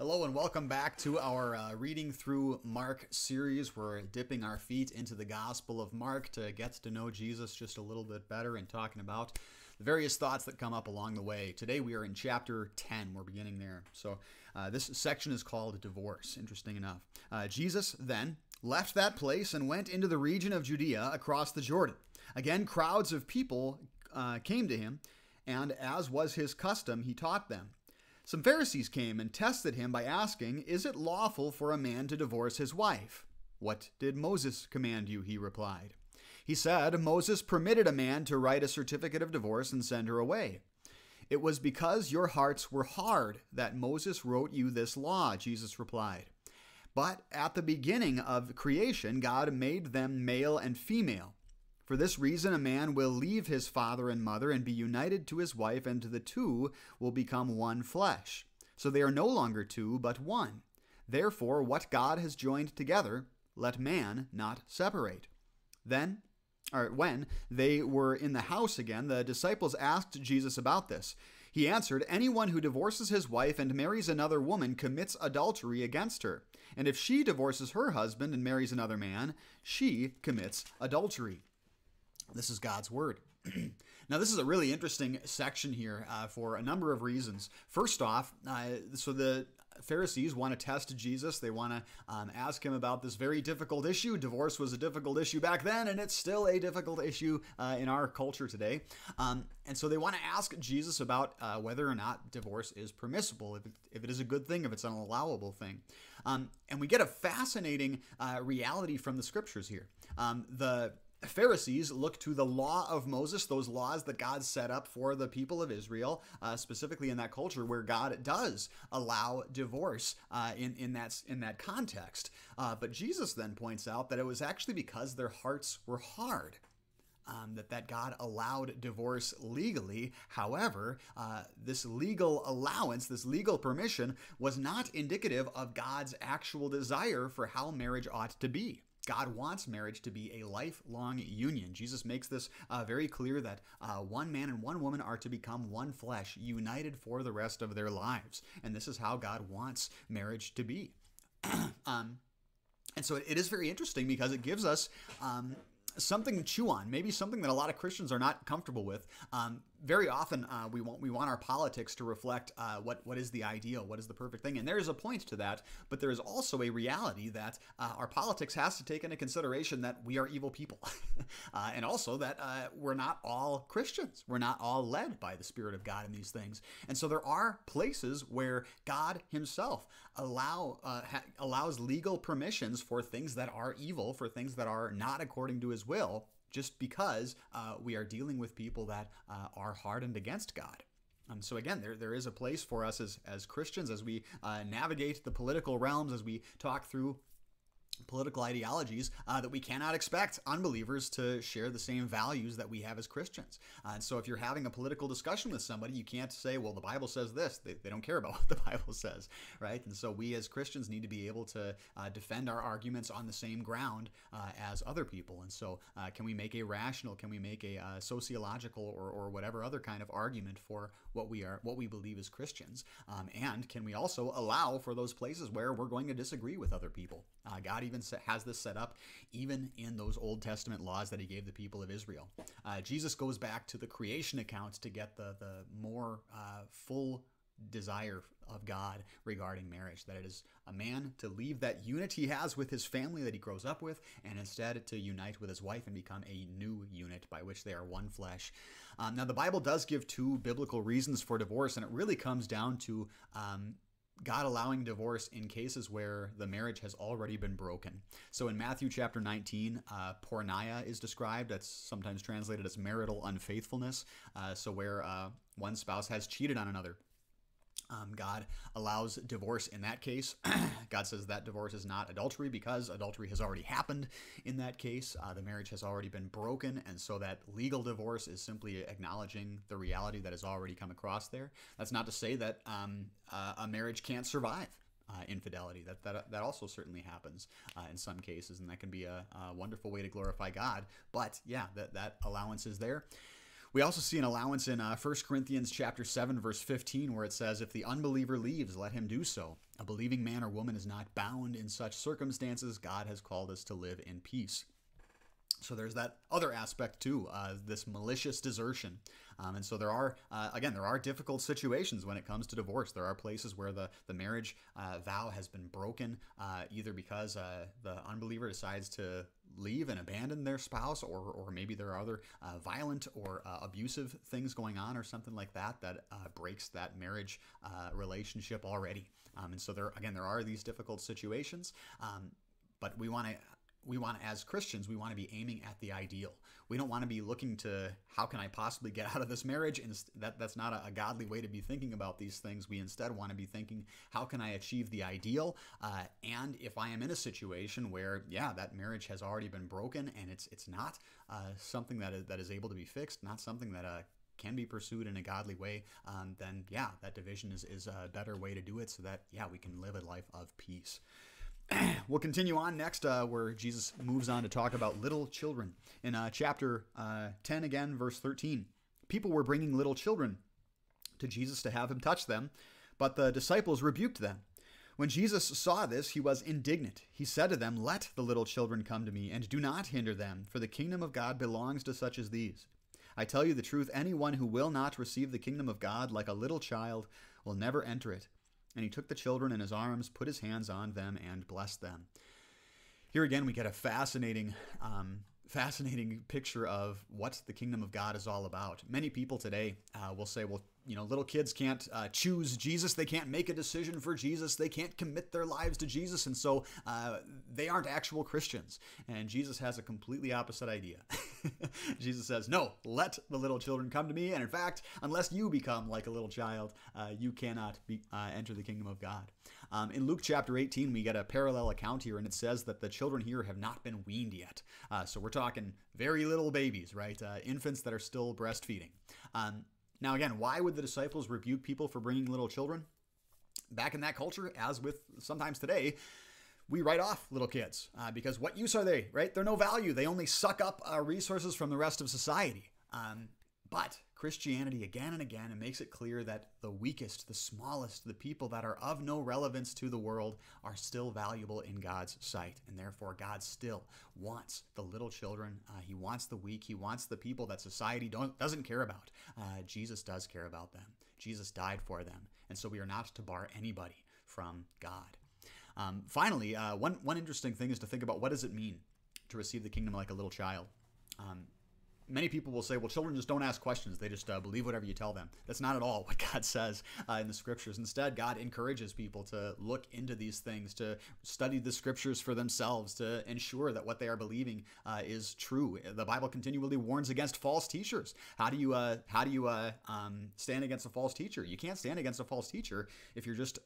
Hello and welcome back to our uh, reading through Mark series. We're dipping our feet into the Gospel of Mark to get to know Jesus just a little bit better and talking about the various thoughts that come up along the way. Today we are in chapter 10. We're beginning there. So uh, this section is called Divorce, interesting enough. Uh, Jesus then left that place and went into the region of Judea across the Jordan. Again, crowds of people uh, came to him, and as was his custom, he taught them. Some Pharisees came and tested him by asking, Is it lawful for a man to divorce his wife? What did Moses command you? He replied. He said, Moses permitted a man to write a certificate of divorce and send her away. It was because your hearts were hard that Moses wrote you this law, Jesus replied. But at the beginning of creation, God made them male and female. For this reason, a man will leave his father and mother and be united to his wife, and the two will become one flesh. So they are no longer two, but one. Therefore, what God has joined together, let man not separate. Then, or when they were in the house again, the disciples asked Jesus about this. He answered, Anyone who divorces his wife and marries another woman commits adultery against her. And if she divorces her husband and marries another man, she commits adultery. This is God's Word. now, this is a really interesting section here uh, for a number of reasons. First off, uh, so the Pharisees want to test Jesus. They want to um, ask him about this very difficult issue. Divorce was a difficult issue back then, and it's still a difficult issue uh, in our culture today. Um, and so they want to ask Jesus about uh, whether or not divorce is permissible, if it, if it is a good thing, if it's an allowable thing. Um, and we get a fascinating uh, reality from the scriptures here. Um, Pharisees look to the law of Moses, those laws that God set up for the people of Israel, uh, specifically in that culture where God does allow divorce uh, in in that in that context. Uh, but Jesus then points out that it was actually because their hearts were hard. Um, that that God allowed divorce legally. However, uh, this legal allowance, this legal permission, was not indicative of God's actual desire for how marriage ought to be. God wants marriage to be a lifelong union. Jesus makes this uh, very clear that uh, one man and one woman are to become one flesh, united for the rest of their lives. And this is how God wants marriage to be. um, and so it is very interesting because it gives us um, something to chew on, maybe something that a lot of Christians are not comfortable with. Um, very often uh, we want we want our politics to reflect uh, what what is the ideal, what is the perfect thing, and there is a point to that. But there is also a reality that uh, our politics has to take into consideration that we are evil people, uh, and also that uh, we're not all Christians. We're not all led by the Spirit of God in these things, and so there are places where God Himself allow uh, ha- allows legal permissions for things that are evil, for things that are not according to His will just because uh, we are dealing with people that uh, are hardened against God. Um, so again, there, there is a place for us as, as Christians as we uh, navigate the political realms, as we talk through political ideologies uh, that we cannot expect unbelievers to share the same values that we have as Christians. Uh, and so if you're having a political discussion with somebody, you can't say, well, the Bible says this. They, they don't care about what the Bible says, right? And so we as Christians need to be able to uh, defend our arguments on the same ground uh, as other people. And so uh, can we make a rational, can we make a uh, sociological or, or whatever other kind of argument for what we are, what we believe as Christians? Um, and can we also allow for those places where we're going to disagree with other people? God even has this set up even in those Old Testament laws that he gave the people of Israel. Uh, Jesus goes back to the creation accounts to get the, the more uh, full desire of God regarding marriage that it is a man to leave that unity he has with his family that he grows up with and instead to unite with his wife and become a new unit by which they are one flesh. Um, now, the Bible does give two biblical reasons for divorce, and it really comes down to um, God allowing divorce in cases where the marriage has already been broken. So in Matthew chapter 19, uh, porneia is described. That's sometimes translated as marital unfaithfulness. Uh, so where uh, one spouse has cheated on another. Um, God allows divorce in that case. God says that divorce is not adultery because adultery has already happened in that case. Uh, the marriage has already been broken, and so that legal divorce is simply acknowledging the reality that has already come across there. That's not to say that um, uh, a marriage can't survive. Uh, infidelity. That, that that also certainly happens uh, in some cases, and that can be a, a, wonderful way to glorify God. But yeah, that that allowance is there. We also see an allowance in uh, 1 Corinthians chapter 7 verse 15 where it says if the unbeliever leaves let him do so. A believing man or woman is not bound in such circumstances. God has called us to live in peace. So there's that other aspect too, uh, this malicious desertion. Um, and so there are, uh, again, there are difficult situations when it comes to divorce. There are places where the, the marriage uh, vow has been broken, uh, either because uh, the unbeliever decides to leave and abandon their spouse, or, or maybe there are other uh, violent or abusive things going on, or something like that, that breaks that marriage relationship already. Um, and so there, again, there are these difficult situations. Um, but we want to we want as Christians, we want to be aiming at the ideal. We don't want to be looking to how can I possibly get out of this marriage, and that that's not a, a godly way to be thinking about these things. We instead want to be thinking how can I achieve the ideal, uh, and if I am in a situation where yeah that marriage has already been broken and it's it's not uh, something that is, that is able to be fixed, not something that uh, can be pursued in a godly way, um, then yeah, that division is, is a better way to do it so that, yeah, we can live a life of peace. we'll continue on next, uh, where Jesus moves on to talk about little children. In uh, chapter uh, 10, again, verse 13, people were bringing little children to Jesus to have him touch them, but the disciples rebuked them. When Jesus saw this, he was indignant. He said to them, Let the little children come to me, and do not hinder them, for the kingdom of God belongs to such as these. I tell you the truth, anyone who will not receive the kingdom of God like a little child will never enter it. And he took the children in his arms, put his hands on them, and blessed them. Here again, we get a fascinating, um, fascinating picture of what the kingdom of God is all about. Many people today uh, will say, well, you know, little kids can't uh, choose Jesus. They can't make a decision for Jesus. They can't commit their lives to Jesus. And so uh, they aren't actual Christians. And Jesus has a completely opposite idea. Jesus says, No, let the little children come to me. And in fact, unless you become like a little child, uh, you cannot be, uh, enter the kingdom of God. Um, in Luke chapter 18, we get a parallel account here, and it says that the children here have not been weaned yet. Uh, so we're talking very little babies, right? Uh, infants that are still breastfeeding. Um, now, again, why would the disciples rebuke people for bringing little children? Back in that culture, as with sometimes today, we write off little kids uh, because what use are they, right? They're no value. They only suck up uh, resources from the rest of society. Um, but Christianity, again and again, it makes it clear that the weakest, the smallest, the people that are of no relevance to the world are still valuable in God's sight. And therefore, God still wants the little children. Uh, he wants the weak. He wants the people that society doesn't care about. Uh, Jesus does care about them. Jesus died for them. And so we are not to bar anybody from God. Um, finally, uh, one, one interesting thing is to think about what does it mean to receive the kingdom like a little child? Um, many people will say, well, children just don't ask questions. They just uh, believe whatever you tell them. That's not at all what God says uh, in the scriptures. Instead, God encourages people to look into these things, to study the scriptures for themselves, to ensure that what they are believing uh, is true. The Bible continually warns against false teachers. How do you, uh, how do you uh, um, stand against a false teacher? You can't stand against a false teacher if you're just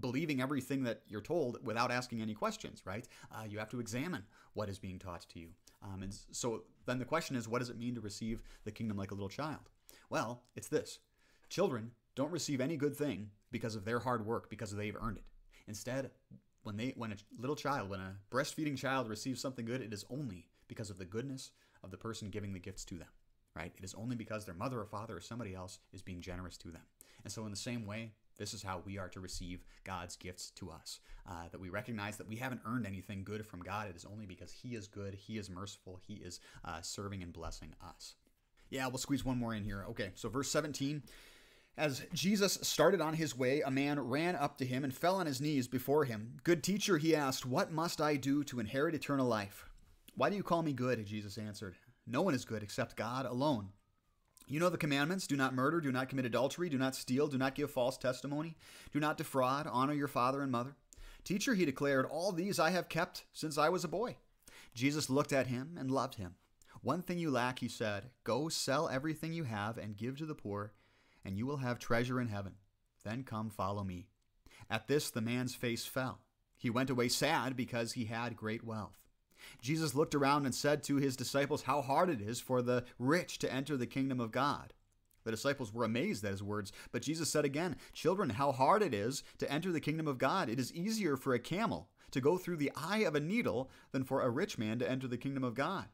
believing everything that you're told without asking any questions, right? Uh, you have to examine what is being taught to you. Um, and so then the question is, what does it mean to receive the kingdom like a little child? Well, it's this children don't receive any good thing because of their hard work, because they've earned it. Instead, when they when a little child, when a breastfeeding child receives something good, it is only because of the goodness of the person giving the gifts to them. Right? It is only because their mother or father or somebody else is being generous to them. And so in the same way, this is how we are to receive God's gifts to us. Uh, that we recognize that we haven't earned anything good from God. It is only because He is good, He is merciful, He is uh, serving and blessing us. Yeah, we'll squeeze one more in here. Okay, so verse 17. As Jesus started on his way, a man ran up to him and fell on his knees before him. Good teacher, he asked, What must I do to inherit eternal life? Why do you call me good? Jesus answered. No one is good except God alone. You know the commandments do not murder, do not commit adultery, do not steal, do not give false testimony, do not defraud, honor your father and mother. Teacher, he declared, all these I have kept since I was a boy. Jesus looked at him and loved him. One thing you lack, he said go sell everything you have and give to the poor, and you will have treasure in heaven. Then come follow me. At this, the man's face fell. He went away sad because he had great wealth. Jesus looked around and said to his disciples how hard it is for the rich to enter the kingdom of God. The disciples were amazed at his words, but Jesus said again, Children, how hard it is to enter the kingdom of God. It is easier for a camel to go through the eye of a needle than for a rich man to enter the kingdom of God.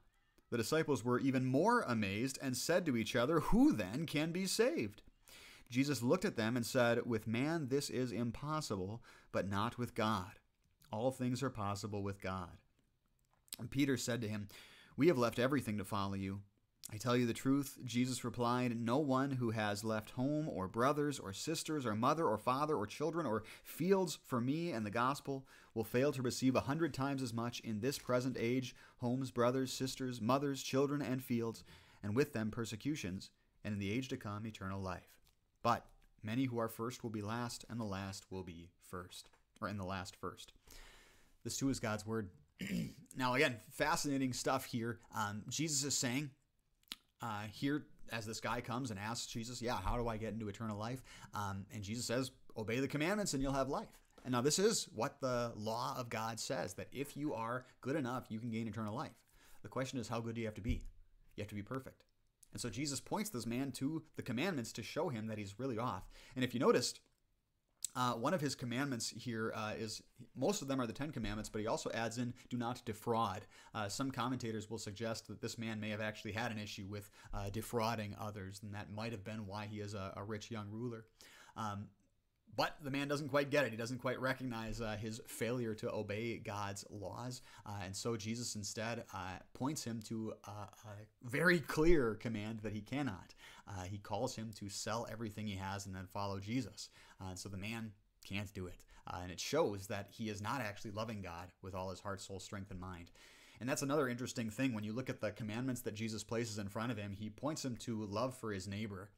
The disciples were even more amazed and said to each other, Who then can be saved? Jesus looked at them and said, With man this is impossible, but not with God. All things are possible with God. And Peter said to him, We have left everything to follow you. I tell you the truth, Jesus replied, No one who has left home or brothers or sisters or mother or father or children or fields for me and the gospel will fail to receive a hundred times as much in this present age homes, brothers, sisters, mothers, children, and fields, and with them persecutions, and in the age to come eternal life. But many who are first will be last, and the last will be first, or in the last first. This too is God's word. now, again, fascinating stuff here. Um, Jesus is saying uh, here, as this guy comes and asks Jesus, Yeah, how do I get into eternal life? Um, and Jesus says, Obey the commandments and you'll have life. And now, this is what the law of God says that if you are good enough, you can gain eternal life. The question is, how good do you have to be? You have to be perfect. And so Jesus points this man to the commandments to show him that he's really off. And if you noticed, uh, one of his commandments here uh, is most of them are the Ten Commandments, but he also adds in "do not defraud." Uh, some commentators will suggest that this man may have actually had an issue with uh, defrauding others, and that might have been why he is a, a rich young ruler. Um, but the man doesn't quite get it. He doesn't quite recognize uh, his failure to obey God's laws. Uh, and so Jesus instead uh, points him to a, very clear command that he cannot. Uh, he calls him to sell everything he has and then follow Jesus. Uh, and so the man can't do it. Uh, and it shows that he is not actually loving God with all his heart, soul, strength, and mind. And that's another interesting thing. When you look at the commandments that Jesus places in front of him, he points him to love for his neighbor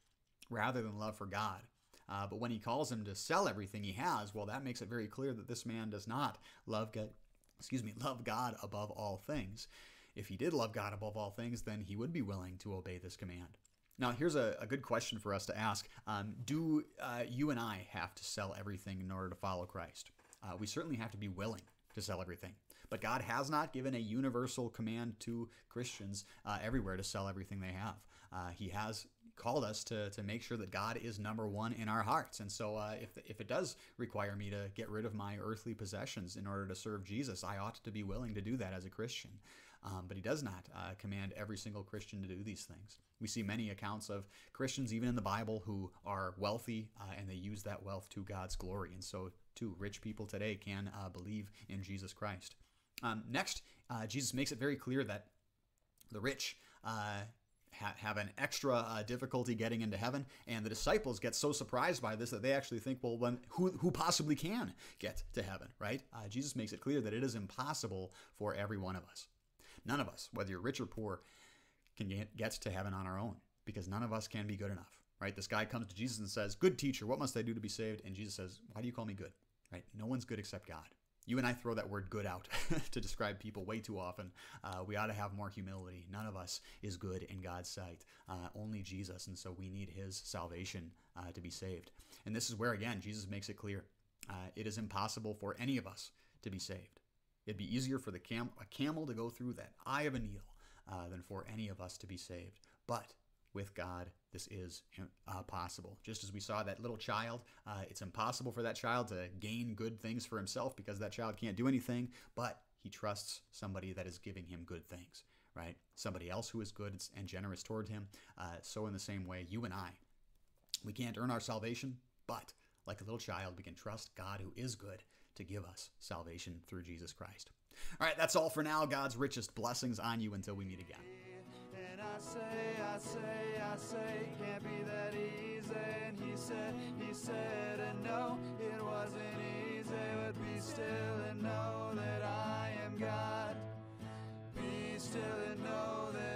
rather than love for God. Uh, but when he calls him to sell everything he has, well, that makes it very clear that this man does not love God, excuse me, love God above all things. If he did love God above all things, then he would be willing to obey this command. Now, here's a, a good question for us to ask um, Do uh, you and I have to sell everything in order to follow Christ? Uh, we certainly have to be willing to sell everything. But God has not given a universal command to Christians uh, everywhere to sell everything they have. Uh, he has called us to, to make sure that God is number one in our hearts. And so, uh, if, if it does require me to get rid of my earthly possessions in order to serve Jesus, I ought to be willing to do that as a Christian. Um, but he does not uh, command every single Christian to do these things. We see many accounts of Christians, even in the Bible, who are wealthy uh, and they use that wealth to God's glory. And so, too, rich people today can uh, believe in Jesus Christ. Um, next, uh, Jesus makes it very clear that the rich uh, ha- have an extra uh, difficulty getting into heaven, and the disciples get so surprised by this that they actually think, well, when, who, who possibly can get to heaven, right? Uh, Jesus makes it clear that it is impossible for every one of us. None of us, whether you're rich or poor, can get, get to heaven on our own because none of us can be good enough, right? This guy comes to Jesus and says, Good teacher, what must I do to be saved? And Jesus says, Why do you call me good? Right? No one's good except God. You and I throw that word good out to describe people way too often. Uh, we ought to have more humility. None of us is good in God's sight, uh, only Jesus. And so we need his salvation uh, to be saved. And this is where, again, Jesus makes it clear uh, it is impossible for any of us to be saved. It'd be easier for the cam- a camel to go through that eye of a needle uh, than for any of us to be saved. But with God, this is uh, possible. Just as we saw that little child, uh, it's impossible for that child to gain good things for himself because that child can't do anything, but he trusts somebody that is giving him good things, right? Somebody else who is good and generous toward him. Uh, so, in the same way, you and I, we can't earn our salvation, but like a little child, we can trust God who is good to give us salvation through Jesus Christ. All right, that's all for now. God's richest blessings on you until we meet again. And I say, I say, I say, can't be that easy. And he said, he said, and no, it wasn't easy. But be still and know that I am God. Be still and know that.